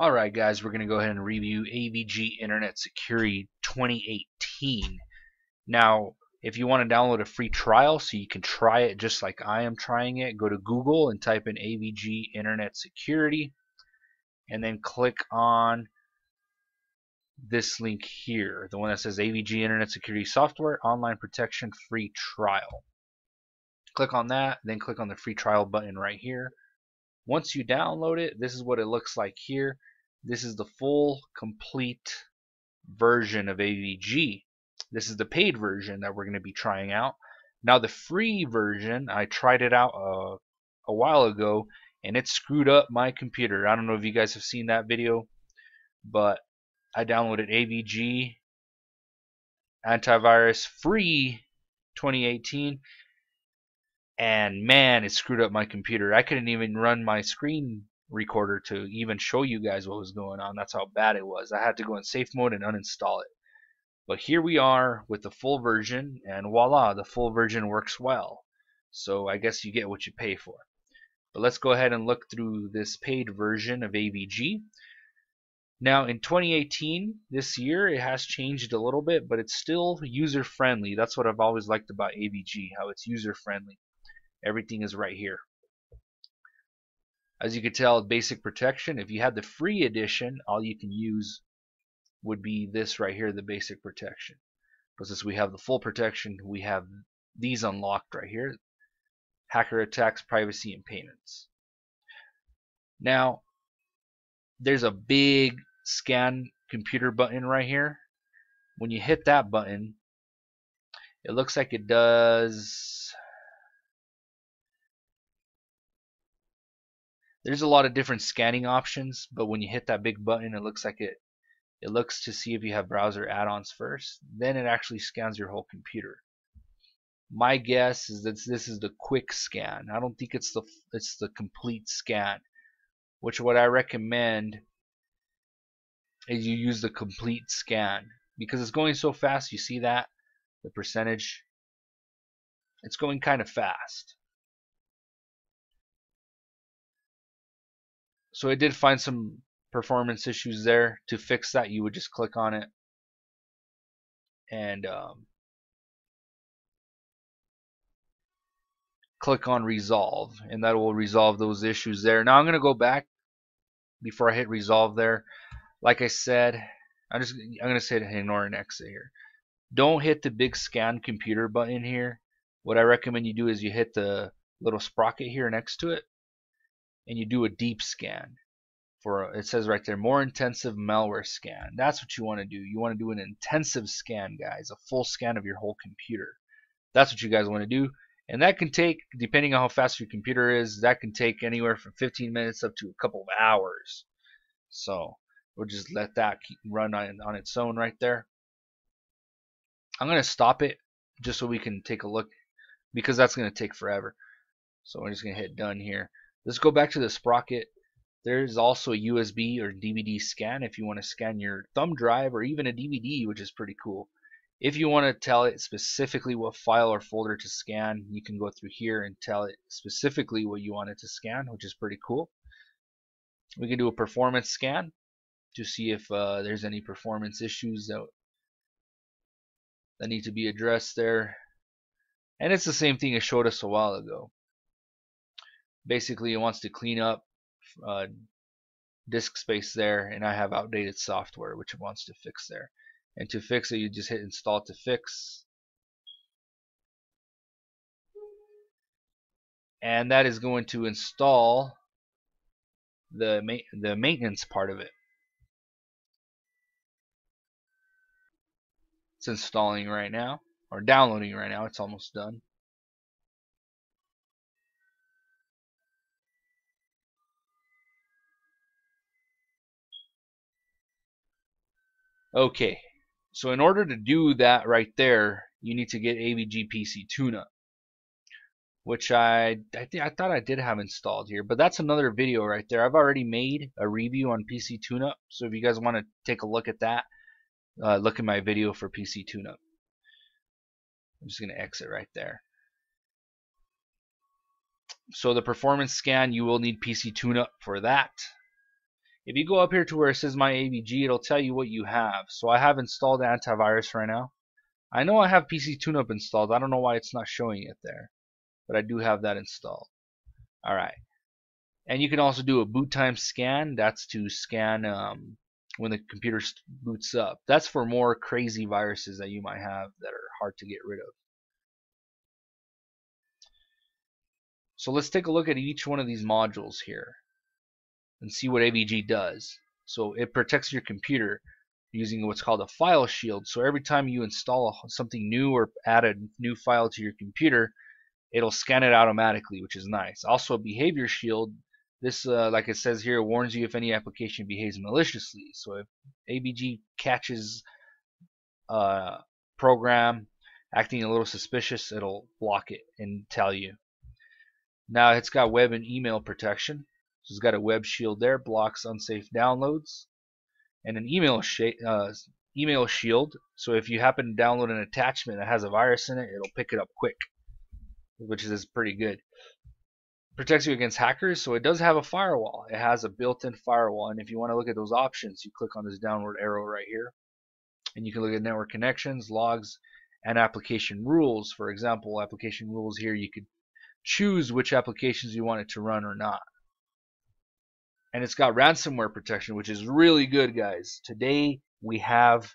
Alright guys, we're going to go ahead and review AVG Internet Security 2018. Now, if you want to download a free trial so you can try it just like I am trying it, go to Google and type in AVG Internet Security and then click on this link here, the one that says AVG Internet Security Software Online Protection Free Trial. Click on that, then click on the free trial button right here. Once you download it, this is what it looks like here. This is the full, complete version of AVG. This is the paid version that we're going to be trying out. Now the free version, I tried it out uh, a while ago and it screwed up my computer. I don't know if you guys have seen that video, but I downloaded AVG antivirus free 2018 and man it screwed up my computer. I couldn't even run my screen recorder to even show you guys what was going on. That's how bad it was. I had to go in safe mode and uninstall it. But here we are with the full version and voila, the full version works well. So I guess you get what you pay for. But let's go ahead and look through this paid version of AVG. Now in 2018, this year, it has changed a little bit, but it's still user friendly. That's what I've always liked about AVG, how it's user friendly. Everything is right here. As you can tell, basic protection, if you had the free edition, all you can use would be this right here, the basic protection. But since we have the full protection, we have these unlocked right here. Hacker attacks, privacy, and payments. Now, there's a big scan computer button right here. When you hit that button, it looks like it does There's a lot of different scanning options, but when you hit that big button, it looks like it it looks to see if you have browser add-ons first. Then it actually scans your whole computer. My guess is that this is the quick scan. I don't think it's the it's the complete scan. Which what I recommend is you use the complete scan because it's going so fast. You see that the percentage it's going kind of fast. So it did find some performance issues there. To fix that, you would just click on it and um, click on resolve and that will resolve those issues there. Now I'm going to go back before I hit resolve there. Like I said, I'm just I'm going to say ignore an exit here. Don't hit the big scan computer button here. What I recommend you do is you hit the little sprocket here next to it and you do a deep scan for it says right there more intensive malware scan. That's what you want to do. You want to do an intensive scan guys a full scan of your whole computer. That's what you guys want to do. And that can take depending on how fast your computer is that can take anywhere from 15 minutes up to a couple of hours. So we'll just let that keep run on, on its own right there. I'm gonna stop it just so we can take a look because that's gonna take forever. So we're just gonna hit done here Let's go back to the sprocket. There's also a USB or DVD scan if you want to scan your thumb drive or even a DVD, which is pretty cool. If you want to tell it specifically what file or folder to scan, you can go through here and tell it specifically what you want it to scan, which is pretty cool. We can do a performance scan to see if uh, there's any performance issues that that need to be addressed there. And it's the same thing it showed us a while ago basically it wants to clean up uh, disk space there and I have outdated software which it wants to fix there. And to fix it you just hit install to fix. And that is going to install the ma the maintenance part of it. It's installing right now or downloading right now it's almost done Okay, so in order to do that right there, you need to get AVG PC TuneUp, which I I, th I thought I did have installed here, but that's another video right there. I've already made a review on PC TuneUp, so if you guys want to take a look at that, uh, look at my video for PC TuneUp. I'm just going to exit right there. So the performance scan, you will need PC TuneUp for that. If you go up here to where it says my AVG, it'll tell you what you have. So I have installed antivirus right now. I know I have PC TuneUp installed. I don't know why it's not showing it there. But I do have that installed. Alright. And you can also do a boot time scan. That's to scan um, when the computer boots up. That's for more crazy viruses that you might have that are hard to get rid of. So let's take a look at each one of these modules here and see what AVG does. So it protects your computer using what's called a file shield. So every time you install something new or add a new file to your computer, it'll scan it automatically, which is nice. Also, a behavior shield. This, uh, like it says here, warns you if any application behaves maliciously. So if AVG catches a program acting a little suspicious, it'll block it and tell you. Now it's got web and email protection. So it's got a web shield there, blocks unsafe downloads, and an email uh, email shield. So if you happen to download an attachment that has a virus in it, it'll pick it up quick, which is pretty good. Protects you against hackers, so it does have a firewall. It has a built-in firewall, and if you want to look at those options, you click on this downward arrow right here, and you can look at network connections, logs, and application rules. For example, application rules here, you could choose which applications you want it to run or not and it's got ransomware protection, which is really good, guys. Today we have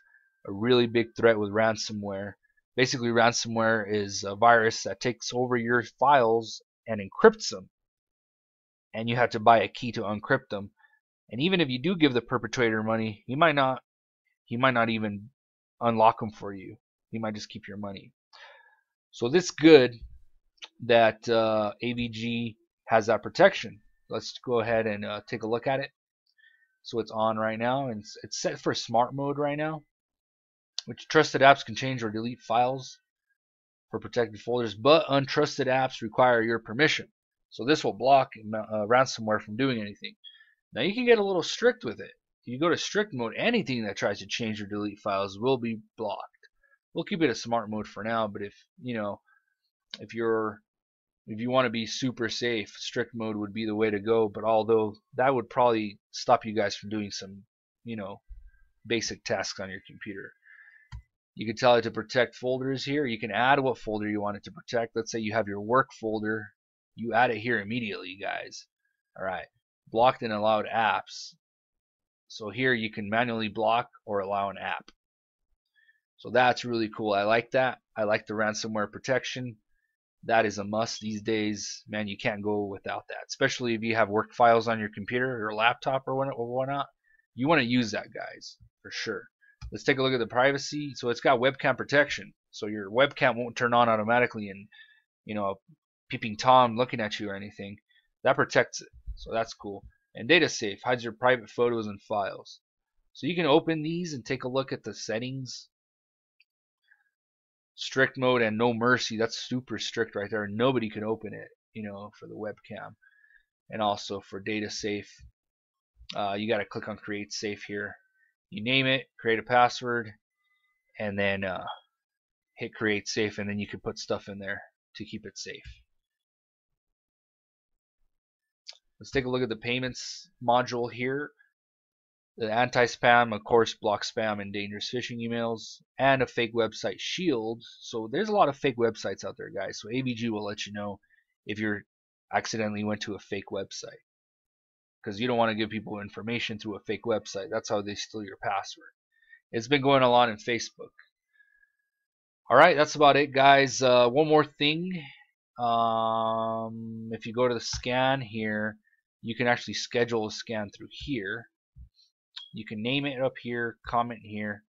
a really big threat with ransomware. Basically, ransomware is a virus that takes over your files and encrypts them, and you have to buy a key to uncrypt them. And even if you do give the perpetrator money, he might not he might not even unlock them for you. He might just keep your money. So this good that uh, AVG has that protection let's go ahead and uh, take a look at it. So it's on right now, and it's, set for smart mode right now, which trusted apps can change or delete files for protected folders, but untrusted apps require your permission. So this will block uh, ransomware from doing anything. Now you can get a little strict with it. If you go to strict mode, anything that tries to change or delete files will be blocked. We'll keep it a smart mode for now, but if you know if you're if you want to be super safe, strict mode would be the way to go. But although that would probably stop you guys from doing some, you know, basic tasks on your computer. You can tell it to protect folders here. You can add what folder you want it to protect. Let's say you have your work folder. You add it here immediately, guys. Alright. Blocked and allowed apps. So here you can manually block or allow an app. So that's really cool. I like that. I like the ransomware protection that is a must these days. Man, you can't go without that. Especially if you have work files on your computer or laptop or whatnot. You want to use that, guys, for sure. Let's take a look at the privacy. So it's got webcam protection. So your webcam won't turn on automatically and, you know, peeping Tom looking at you or anything. That protects it. So that's cool. And data safe hides your private photos and files. So you can open these and take a look at the settings strict mode and no mercy that's super strict right there nobody can open it you know for the webcam. And also for data safe uh, you got to click on create safe here. You name it create a password and then uh, hit create safe and then you can put stuff in there to keep it safe. Let's take a look at the payments module here the anti-spam, of course, blocks spam and dangerous phishing emails, and a fake website shield. So there's a lot of fake websites out there, guys. So AVG will let you know if you're accidentally went to a fake website. Because you don't want to give people information through a fake website. That's how they steal your password. It's been going a lot in Facebook. Alright, that's about it, guys. Uh, one more thing. Um, if you go to the scan here, you can actually schedule a scan through here you can name it up here, comment here,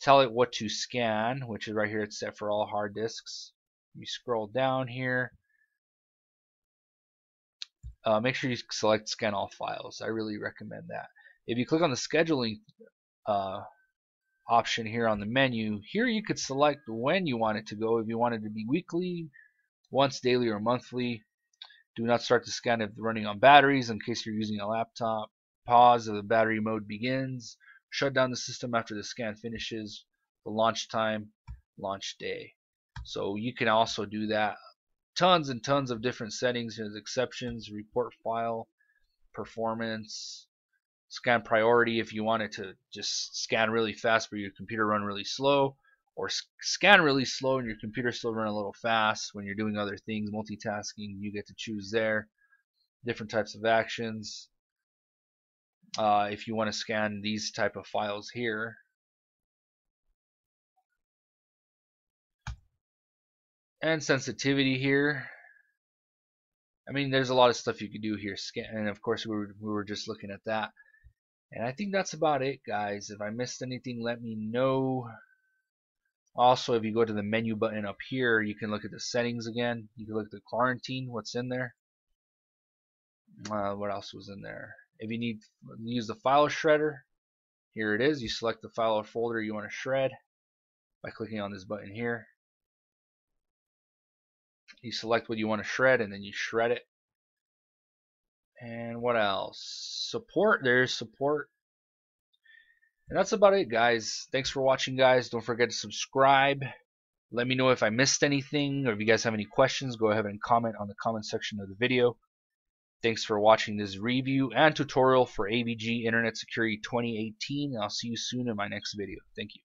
tell it what to scan, which is right here, it's set for all hard disks. You scroll down here, uh, make sure you select scan all files. I really recommend that. If you click on the scheduling uh, option here on the menu, here you could select when you want it to go. If you want it to be weekly, once daily, or monthly. Do not start the scan if running on batteries in case you're using a laptop pause of the battery mode begins, shut down the system after the scan finishes, the launch time, launch day. So you can also do that. Tons and tons of different settings. There's exceptions, report file, performance, scan priority if you want it to just scan really fast but your computer run really slow or scan really slow and your computer still run a little fast when you're doing other things multitasking you get to choose there different types of actions uh, if you want to scan these type of files here. And sensitivity here. I mean there's a lot of stuff you could do here scan and of course we were, we were just looking at that. And I think that's about it guys. If I missed anything let me know. Also if you go to the menu button up here you can look at the settings again. You can look at the quarantine what's in there. Uh, what else was in there if you need use the file shredder here it is. You select the file or folder you want to shred by clicking on this button here. You select what you want to shred and then you shred it. And what else? Support there's support. And that's about it guys. Thanks for watching guys. Don't forget to subscribe. Let me know if I missed anything or if you guys have any questions go ahead and comment on the comment section of the video thanks for watching this review and tutorial for AVG Internet Security 2018 I'll see you soon in my next video. Thank you